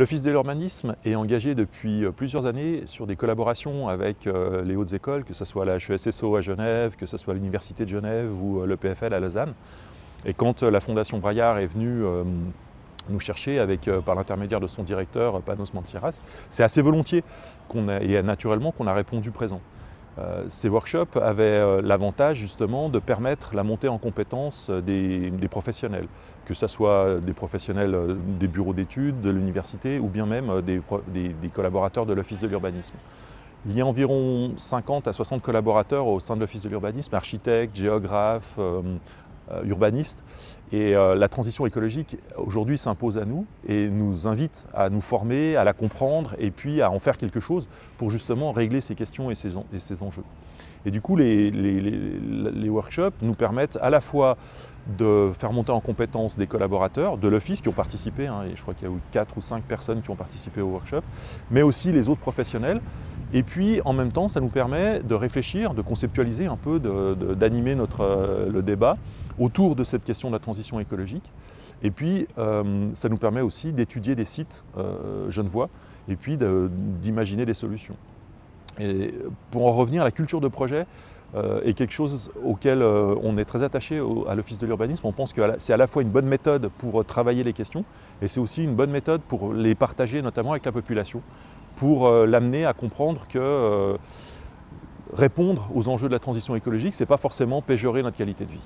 L'Office de l'urbanisme est engagé depuis euh, plusieurs années sur des collaborations avec euh, les hautes écoles, que ce soit la HESSO à Genève, que ce soit l'Université de Genève ou euh, le PFL à Lausanne. Et quand la Fondation Braillard est venue nous chercher par l'intermédiaire de son directeur Panos Mantiras, c'est assez volontiers et naturellement qu'on a répondu présent. Euh, ces workshops avaient euh, l'avantage justement de permettre la montée en compétence euh, des, professionnels, que ce soit des professionnels des bureaux d'études, de l'université ou bien même des, collaborateurs de l'Office de l'urbanisme. Il y a environ 50 à 60 collaborateurs au sein de l'Office de l'urbanisme, architectes, géographes, urbaniste. Et euh, la transition écologique, aujourd'hui, s'impose à nous et nous invite à nous former, à la comprendre et puis à en faire quelque chose pour justement régler ces questions et ces, enjeux. Et du coup, les, workshops nous permettent à la fois de faire monter en compétence des collaborateurs de l'Office qui ont participé, hein, et je crois qu'il y a eu 4 ou 5 personnes qui ont participé au workshop, mais aussi les autres professionnels. Et puis en même temps, ça nous permet de réfléchir, de conceptualiser un peu, d'animer euh, le débat autour de cette question de la transition écologique. Et puis euh, ça nous permet aussi d'étudier des sites euh, genevois et puis d'imaginer des solutions. Et pour en revenir à la culture de projet, euh, est quelque chose auquel euh, on est très attaché à l'Office de l'urbanisme. On pense que c'est à la fois une bonne méthode pour euh, travailler les questions et c'est aussi une bonne méthode pour les partager notamment avec la population, pour l'amener à comprendre que répondre aux enjeux de la transition écologique, ce n'est pas forcément péjorer notre qualité de vie.